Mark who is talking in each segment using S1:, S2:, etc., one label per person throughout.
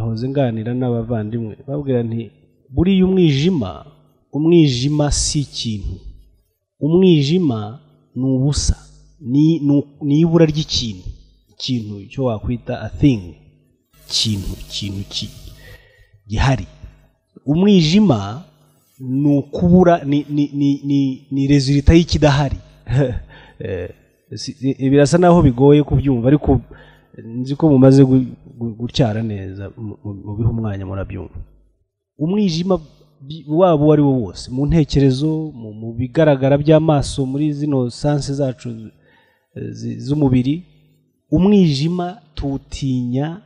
S1: nahoze nganira n'abavandimwe babwira nti buriya umwijima umwijima si ikintu. Umwijima ni ubusa ni ibura ry'ikintu. Ikintu cyo wakwita a thing ikintu ikintu ki- gihari. Umwijima ni ukubura ni rezilita y'ikidahari. Eh, birasa naho bigoye kubyumva ariko nzi ko mumaze gu- gu- gutyara neza mu- mu- mubihe umwanya murabyumva. Umwijima waba uwo ari wo wose mu ntekerezo mu- bigaragara by'amaso muri zino sansi zacu z'umubiri umwijima tuwutinya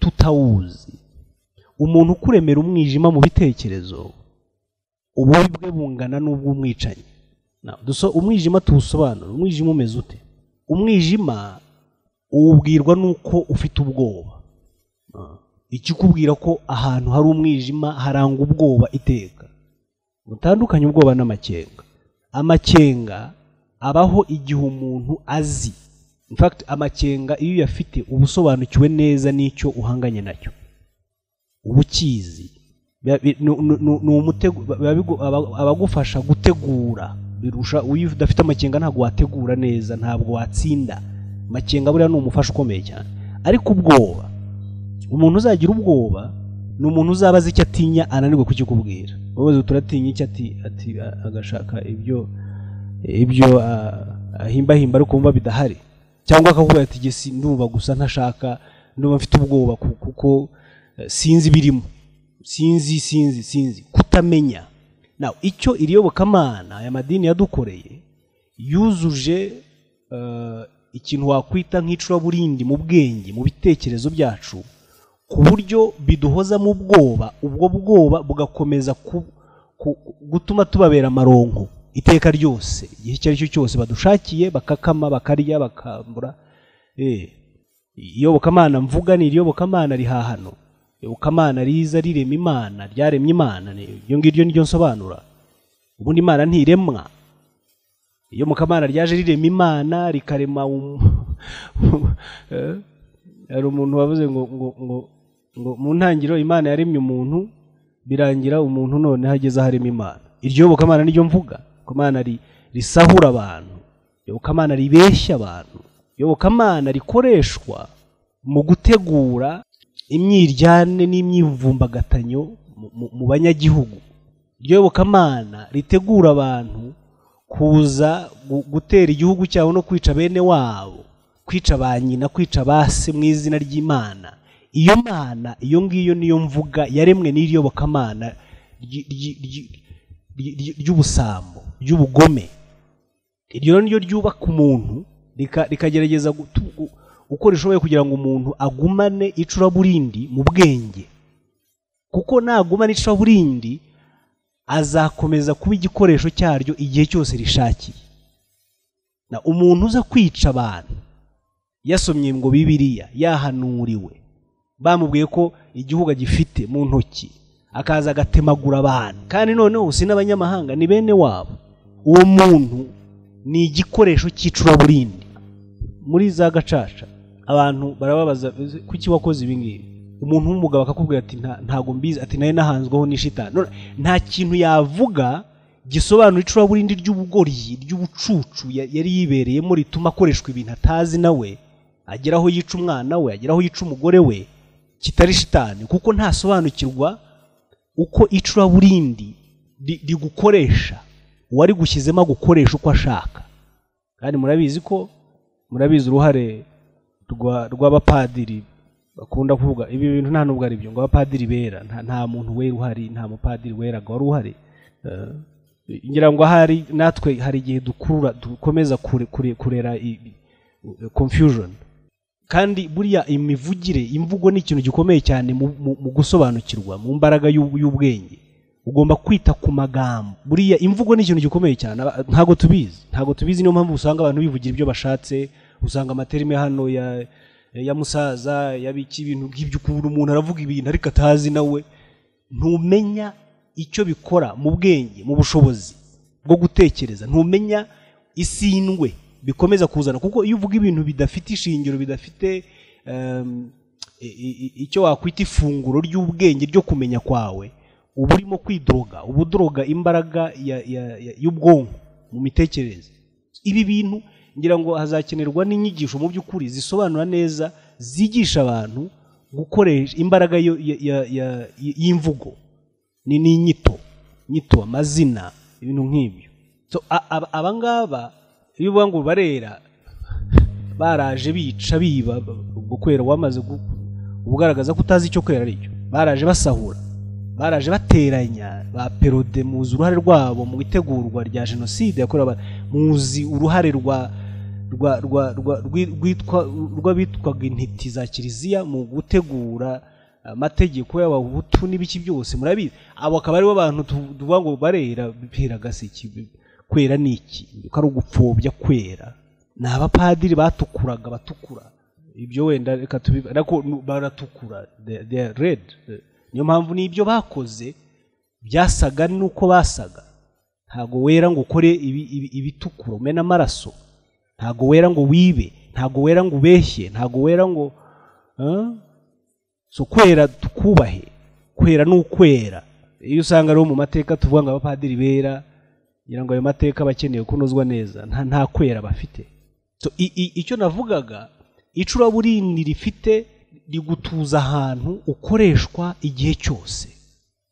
S1: tutawuzi. Umuntu ukuremera umwijima mu bitekerezo ububi bwe bungana n'ubw'umwicanyi umwijima tuwusobanura umwijima umeze ute? Umwijima uwubwirwa n'uko ufite ubwoba. Ah. ikikubwira ko ahantu hari umwijima haranga ubwoba iteka. Butandukanye ubwoba n'amakenga. Amakenga abaho igihe umuntu azi. Fact amakenga iyo uyafite uba usobanukiwe neza n'icyo uhanganye na cyo. Uba ukizi abagufasha gutegura. Birusha udafite amakenga ntabwo wategura neza ntabwo watsinda. Amakenga buriya ni umufasha ukomeye cyane. Ariko ubwoba umuntu uzagira ubwoba ni umuntu uzaba azi icyo atinya ananirwe kukikubwira. Wowe turatinya icyo ati agashaka ibyo ibyo ah, ahimbahimba ariko wumva bidahari. Cyangwa akakubwira ati "Jye si ndumva gusa ntashaka ndumva mfite ubwoba ku- kuko sinzi ibirimo sinzi sinzi sinzi. Kutamenya. Icyo iriyobokamana aya madini yadukoreye yuzuje ikintu wakwita nk'icuraburindi mu bwenge mu bitekerezo byacu ku buryo biduhoza mu bwoba ubwo bwoba bugakomeza gutuma tubabera amaronko. Iteka ryose igihe icyo ari cyo cyose badushakiye bakakama bakarya bakambura Eh, iyobokamana mvuga ni iriyobokamana rihahano iyobokamana riza rirema imana ryaremye imana iryo ngiryo niryo nsobanura. Ubundi imana ntiremwa. Iyo mukamana ryaje rirema imana rikarema um- Eh, hari umuntu wavuze ngo ngo ngo ngo mu ntangiriro imana yaremye umuntu birangira umuntu none hageze aharema imana. Iryo yobokamana niryo mvuga. Yobokamana ri- risahura abantu. Yobokamana ribeshya abantu. Yobokamana rikoreshwa mu gutegura imyiryane n'imyivumbagatanyo mu- banyagihugu. Iryo yobokamana ritegura abantu kuza gu- gutera igihugu cyabo no kwica bene wabo kwica ba nyina kwica ba se mu izina ry'imana. Iyo mana iyo ngiyo niyo mvuga yaremwe n'iriyobokamana ry- ry- ry- ry- ry- ry'ubusambo ry'ubugome. Iryo niryo ryubaka umuntu rika- rikagerageza gutu- gu- gukora ishoboye kugira ngo umuntu agumane icuraburindi mu bwenge. Kuko nagumana icuraburindi azakomeza kuba igikoresho cyaryo igihe cyose rishakiye. Na umuntu uza kwica abantu yasomye ngo bibiliya yahanuriwe. Bamubwiye ko igihugu agifite mu ntoki akaza agatemagura abantu. Kandi noneho si n'abanyamahanga ni bene wabo. Uwo muntu ni igikoresho cy'icuraburindi. Muri za gacaca abantu barababaza "Ese kuki wakoze ibi ngibi? Umuntu w'umugabo akakubwira ati "Nta- ntago mbizi. Ati na yo nahanzweho n'ishitani nta kintu yavuga gisobanura icuraburindi ry'ubugoryi ry'ubucucu ya- yari yibereyemo rituma akoreshwa ibintu atazi nawe agera aho yica umwana we agera aho yica umugore we kitari shitani. Kuko ntasobanukirwa uko icuraburindi ri- rigukoresha uwari gushyizemo agukoresha uko ashaka. Kandi murabizi ko murabizi uruhare rwa- rw'abapadiri bakunda kuvuga. Ibi bintu nta nubwo ari byo ngo abapadiri bera nta, muntu wera uhari nta mupadiri weraga wari uhari. Eh, ngira ngo ahari natwe hari igihe dukurura dukomeza kure, kure, kurera confusion. Kandi buriya imivugire imvugo ni ikintu gikomeye cyane mu, gusobanukirwa mu mbaraga y'ub- y'ubwenge. Ugomba kwita ku magambo. Buriya imvugo ni ikintu gikomeye cyane. Ntabwo tubizi. Ntabwo tubizi niyo mpamvu usanga abantu bivugira ibyo bashatse. Usanga amaterime hano ya ya musaza yabiki ibintu nk'ibyo ukubura umuntu aravuga ibintu ariko atazi nawe ntumenya icyo bikora mu bwenge mu bushobozi bwo gutekereza. Ntumenya isindwe bikomeza kuzana. Kuko iyo uvuga ibintu bidafite ishingiro bidafite icyo wakwita ifunguro ry'ubwenge ryo kumenya kwawe uba urimo kwidoroga. Uba udoroga imbaraga y'ubwonko mu mitekerereze. Ibi bintu ngira ngo hazakenerwa n'inyigisho mu by'ukuri zisobanura neza zigisha abantu gukoresha imbaraga y'imvugo. Ni n'inyito nyito amazina ibintu nk'ibyo. So, a- aba- aba ngaba iyo uvuga ngo barera baraje bica biba ubwo kwera wamaze ubugaragaza ko utazi icyo kwera ari cyo baraje basahura baraje bateranya ba perode muzi uruhare rwabo mu itegurwa rya jenoside yakorewe muzi uruhare rwa rw'abitwaga intiti za kiliziya mu gutegura amategeko y'abahutu n'ibiki byose. Murabizi? Abo akaba ari bo bantu tu- tuvuga ngo barera bipera gasiki kwera ni iki? Ko ari ugupfobya kwera. Ni abapadiri batukuraga batukura. Ibyo wenda reka baratukura. They they are red. Niyo mpamvu n'ibyo bakoze byasaga n'uko basaga. Ntabwo wera ngo ukore ibi- ibi- ibitukura umena amaraso. Ntabwo wera ngo wibe ntabwo wera ngo ubeshye ntabwo wera ngo ah? so kwera tukubahe kwera ni ukwera. Iyo usanga rero mu mateka tuvuga ngo abapadiri bera ngira ngo ayo mateka aba akeneye kunozwa neza nta kwera bafite. Icyo navugaga icuraburindi rifite rigutuza ahantu ukoreshwa igihe cyose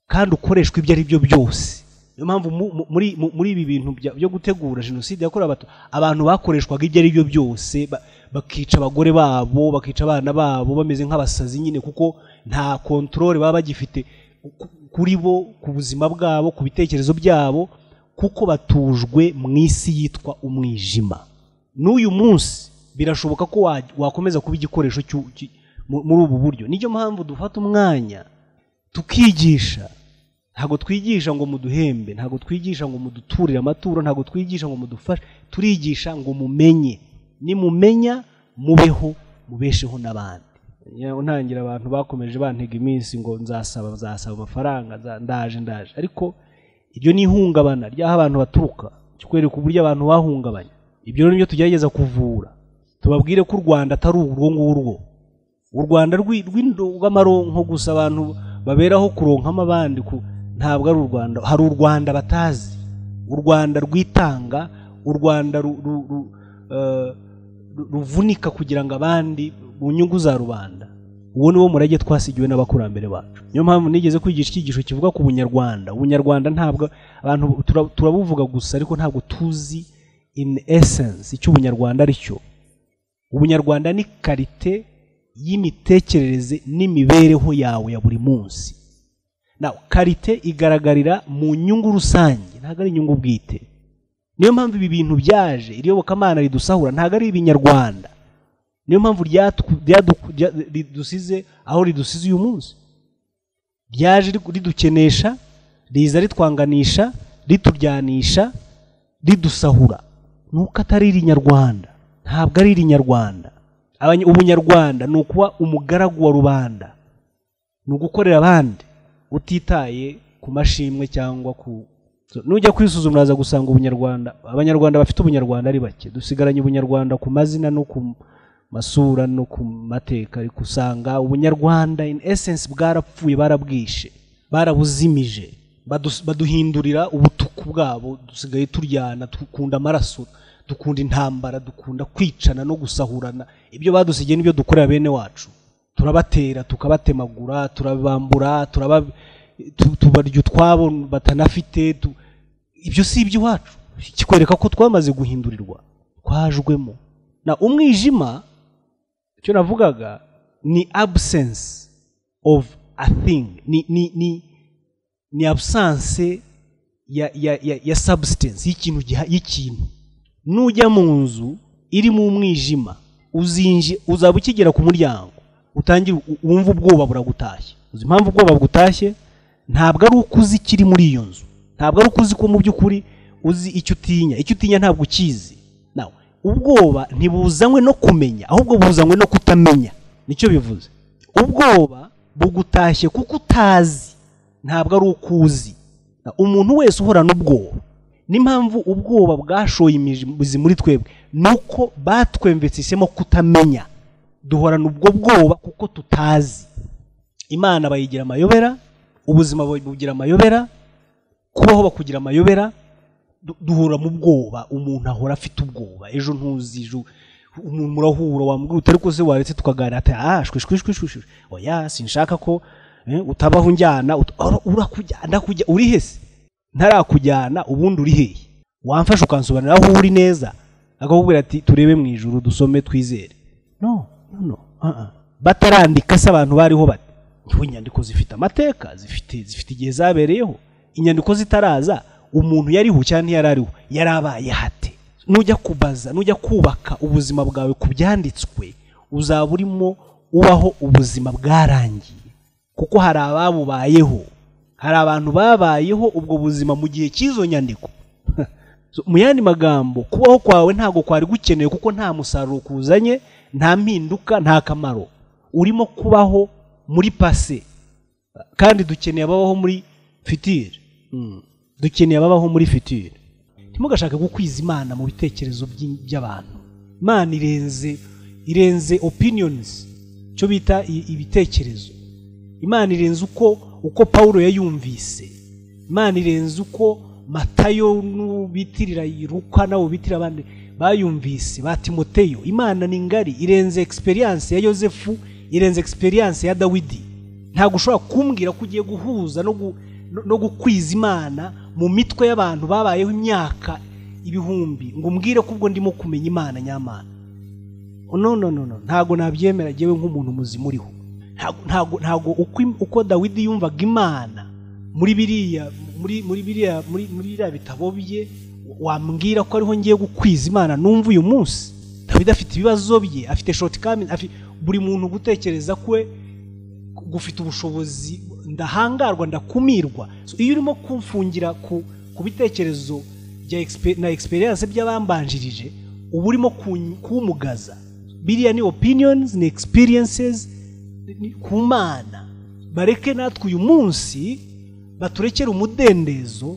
S1: kandi ukoreshwa ibyo ari byo byose. Niyo mpamvu mu- mu- muri mu- muri ibi bintu byo gutegura jenoside yakorewe abato abantu bakoreshwaga ibyo ari byo byose ba- bakica abagore babo bakica abana babo bameze nk'abasazi nyine kuko nta kontorore baba bagifite ku- kuri bo ku buzima bwabo ku bitekerezo byabo kuko batujwe mu isi yitwa umwijima. N'uyu munsi birashoboka ko wa- wakomeza kuba igikoresho muri ubu buryo. Niyo mpamvu dufata umwanya tukigisha ntabwo twigisha ngo muduhembe ntabwo twigisha ngo muduturire amaturo ntabwo twigisha ngo mudufashe turigisha ngo mumenye. Nimumenya mubeho mubesheho n'abandi. Ngira- ntangira abantu bakomeje bantega iminsi ngo nzasaba nzasaba amafaranga ndaje ndaje. Ariko iryo ni ihungabana ry'aho abantu baturuka. Kikwereka uburyo abantu bahungabanya ibyo rero ni byo tugerageza kuvura. Tubabwire ko u rwanda atari urwo ngurwo. U rw'amaronko gusa abantu baberaho kuronkamo abandi ntabwo ari u rwanda. Hari u rwanda batazi. U rwanda rwitanga u rwanda eh, ru- ruvunika kugira ngo abandi mu nyungu za rubanda. Uwo ni wo murage twasigiwe n'abakurambere bacu. Niyo mpamvu nigeze kwigisha icyigisho kivuga ku bunyarwanda. Ubunyarwanda ntabwo abantu tura- turabuvuga gusa ariko ntabwo tuzi in essence icyo ubunyarwanda ari cyo. Ubunyarwanda ni karite y'imitekerereze n'imibereho yawe ya buri munsi. Karite igaragarira mu nyungu rusange. Ntabwo ari inyungu bwite. Niyo mpamvu ibi bintu byaje. Iriyobokamana ridusahura. Ntabwo ari ibinyarwanda. Niyo mpamvu ridusize aho ridusize uyu munsi. Ryaje ridukenesha riza ritwanganisha rituryanisha ridusahura. Nuko atari irinyarwanda. Ntabwo ari irinyarwanda. Ubunyarwanda ni ukuba umugaragu wa rubanda. Ni ugukorera abandi. Utitaye ku mashimwe cyangwa ku nujya kwisuzuma uraza gusanga ubunyarwanda abanyarwanda bafite ubunyarwanda ari bake. Dusigaranye ubunyarwanda ku mazina no ku masura no ku mateka ariko usanga ubunyarwanda in essence bwarapfuye barabwishe barabuzimije baduhindurira ubutuku bwabo dusigaye turyana dukunda amaraso dukunda intambara dukunda kwicana no gusahurana. Ibyo badusigiye ni byo dukorera bene wacu. Turabatera tukabatemagura turabambura turaba tu- tubarya utwabo batanafite ibyo si iby'iwacu. Kikwereka ko twamaze guhindurirwa twajwemo. Na umwijima icyo navugaga ni absence of a thing. Ni ni ni absence ya ya ya, ya substance y'ikintu y'ikintu. Nujya mu nzu irimo umwijima uzaba ukigera ku muryango. Utangira wumva ubwoba buragutashye. Uzi impamvu ubwoba bugutashye? Ntabwo ari uko uzi ikiri muri iyo nzu. Ntabwo ari uko uzi ko mu by'ukuri uzi icyo utinya. Icyo utinya ntabwo ukizi. Nawe ubwoba ntibuzanywe no kumenya ahubwo buzanywe no kutamenya. Nicyo bivuze. Ubwoba bugutashye kuko utazi. Ntabwo ari uko uzi umuntu wese uhorana ubwoba n'impamvu ubwoba bwashoye imizi muri twebwe ni uko batwemvetsisemo kutamenya. Duhorana ubwo bwoba kuko tutazi. Imana bayigira amayobera ubuzima bugira amayobera kubaho bakugira amayobera du- duhura mu bwoba. Umuntu ahora afite ubwoba. Ejo ntuzi ejo umuntu murahura wambwira utari ko se waretse? Tukaganira ati ah shwi shwi shwi shwi shwi oya sinshaka ko eh, utabaho njyana ut- ora- urakujyana kujya uri hese ntarakujyana ubundi uri hehe wamfasha ukansobanurira aho uri neza. Akakubwira ati turebe mu ijuru dusome twizere. No. Batarandika se abantu bariho bati ni ho inyandiko zifite amateka zifite igihe zabereyeho. Inyandiko zitaraza umuntu yariho cyangwa ntiyari ariho yari abaye hate. Nujya kubaza nujya kubaka ubuzima bwawe ku byanditswe uzaba urimo ubaho ubuzima bwarangiye. Kuko hari ababubayeho hari abantu babayeho ubwo buzima mu gihe cy'izo nyandiko. Mu yandi magambo kubaho kwawe ntabwo kwari gukenewe kuko nta musaruro kuzanye nta mpinduka nta kamaro. Urimo kubaho muri pase kandi dukeneye ababaho muri fitire Mm. dukeneye ababaho muri fitire ntimugashake gukwiza imana mu bitekerezo by'abantu. Imana irenze irenze opinions. Cyo bita ibitekerezo. Imana irenze uko uko pawulo yayumvise. Imana irenze uko matayo n'ubitirira ruka nabo bitirira abandi. Bayumvise ba timoteyo imana ni ngari. Irenze experience ya yosefu irenze experience ya dawidi. Ntabwo ushobora kumbwira ko ugiye guhuza no, gu, no, no gukwiza imana mu mitwe y'abantu babayeho imyaka ibihumbi. Ngo umbwire ko ubwo ndimo kumenya imana nyamana no no no no. Ntabwo nabyemera ngewe nk'umuntu muzima uriho. Ntabwo- ntabwo uko dawidi yumvaga imana muri biriya muri biriya bitabo bye wambwira ko ariho ngiye gukwiza imana numva uyu munsi dawidi afite ibibazo bye afite afi buri muntu gutekereza kwe gufite ubushobozi ndahangarwa ndakumirwa. Iyo urimo kumfungira ku bitekerezo na experience by'abambanjirije uba urimo kumugaza. Biriya ni opinions ni ni- ku mana. Bareke natwe uyu munsi baturekere umudendezo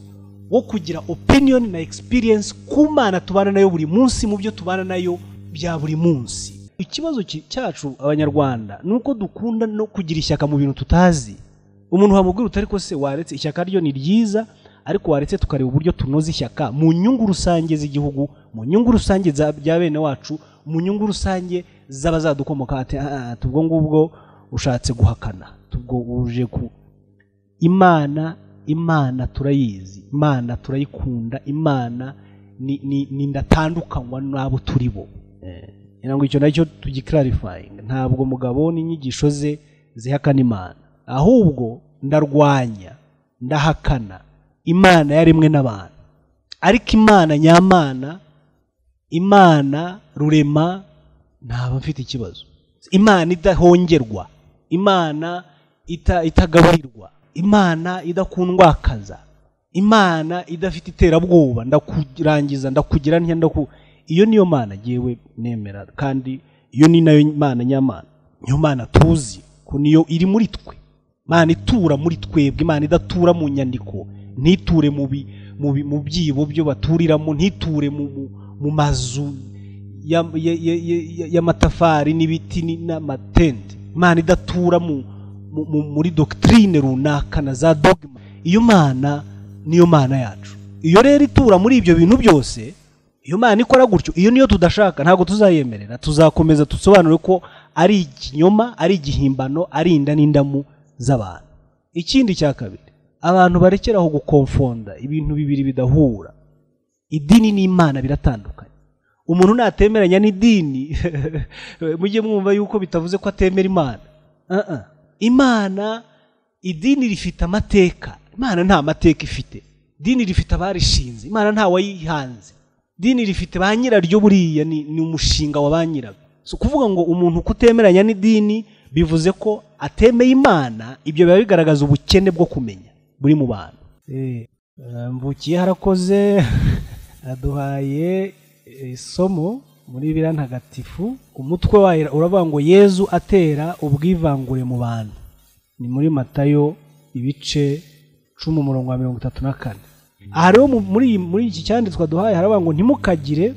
S1: wo kugira opinion na experience ku mana tubana na yo buri munsi mu byo tubana na yo bya buri munsi. Ikibazo ki- cyacu abanyarwanda ni uko dukunda no kugira ishyaka mu bintu tutazi. Umuntu wamubwira utari ko se waretse? Ishyaka ryo ni ryiza ariko waretse tukareba uburyo tunoza ishyaka mu nyungu rusange z'igihugu mu nyungu rusange bya bene wacu mu nyungu rusange z'abazadukomoka ati "Ah, ah, ubwo ngubwo ushatse guhakana. Ubwo uje ku imana imana turayizi imana turayikunda imana ni, ndatandukanywa n'abo turi bo. Eh, icyo na cyo tugikarifayinga ntabwo umugabo n'inyigisho ze zihakana imana. Ahubwo ndarwanya ndahakana imana yaremwe n'abantu. Ariko imana nyamana imana rurema ntaba mfite ikibazo. Imana idahongerwa imana ita, itagaburirwa. Imana idakundwakaza. Imana idafite iterabwoba. Ndakurangiza ndakugira ntya ndaku. Iyo niyo mana ngewe nemera kandi iyo ni na yo mana nyamana niyo mana tuzi ko niyo iri muri twe. Imana itura muri twebwe imana idatura mu nyandiko ntiture mu byibo byo baturiramo ntiture mu, mazu ya- ya- ya- ya- y'amatafari n'ibiti ni- n'amatente imana idatura mu, muri dogitirine runaka na za dogma. Iyo mana niyo mana yacu. Iyo rero itura muri ibyo bintu byose iyo mana ikora gutyo iyo niyo tudashaka ntabwo tuzayemerera. Tuzakomeza dusobanure ko ari ikinyoma ari igihimbano ari inda n'indamu z'abantu. Ikindi cya kabiri abantu barekeraho gukomfonda ibintu bibiri bidahura. Idini n'imana biratandukanye. Umuntu natemeranya n'idini mujye mwumva yuko bitavuze ko atemera imana. Ah. Imana idini rifite amateka. Imana nta mateka ifite. Idini rifite abarishinze. Imana nta wayihanze. Idini rifite ba nyiraryo buriya ni, umushinga wa ba nyiraryo. Si ukuvuga ngo umuntu kutemeranya n'idini bivuze ko atemeye imana ibyo biba bigaragaza ubukene bwo kumenya buri mu bantu. Mvukiye harakoze aduhaye isomo. Muri biriya ntagatifu umutwe wayo uravuga ngo yezu atera ubwivangure mu bantu. Ni muri matayo ibice cumi umurongo wa mirongo itatu na kane. Aha rero mu- muri iki cyanditswe aduhaye haravuga ngo ntimukagire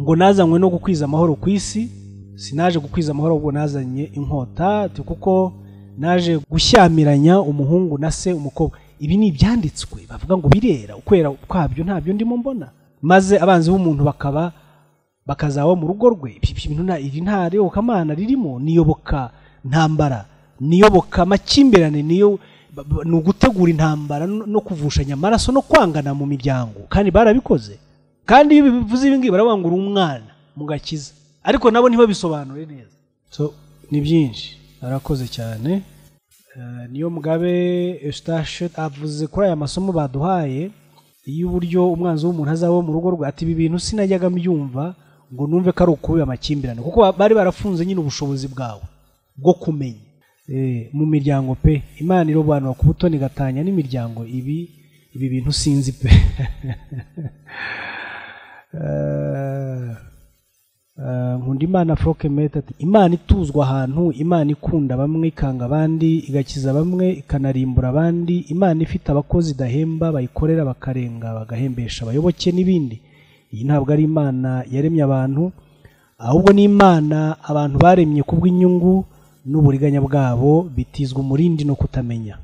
S1: ngo nazanywe no gukwiza amahoro ku isi. Sinaje gukwiza amahoro ahubwo nazanye inkota kuko naje gushyamiranya umuhungu na se umukobwa. Ibi ni ibyanditswe bavuga ngo birera ukwera kwabyo ntabyo ndimo mbona. Maze abanzi b'umuntu bakaba bakazaba mu rugo rwe iri nta yobokamana ririmo niyoboka ntambara niyoboka amakimbirane niyo ni ugutegura intambara no kuvushanya amaraso no kwangana mu miryango. Kandi barabikoze. Kandi iyo bivuze ibi ngibi uri umwana mu gakiza. Ariko nabo ntibabisobanure neza. Ni byinshi. Arakoze cyane. Eh, niyo mugabe eustache avuze kuri aya masomo baduhaye y'uburyo umwanzi w'umuntu azaba mu rugo rwe ati ibi bintu sinajyaga mbyumva. Ngo numve ko ari ukubiba amakimbirane kuko bari barafunze nyine ubushobozi bwawe bwo kumenya. Eh, mu miryango pe imana irobanura ku butoni igatanya n'imiryango ibi ibi bintu sinzi pe. Eh, eh, nkunda imana meta ati imana ituzwa ahantu imana ikunda bamwe ikanga abandi igakiza bamwe ikanarimbura abandi imana ifite abakozi idahemba bayikorera bakarenga bagahembesha abayoboke n'ibindi. Iyi ntabwo ari imana yaremye abantu ahubwo ni imana abantu baremye kubw'inyungu n'uburiganya bwabo bitizwa umurindi no kutamenya.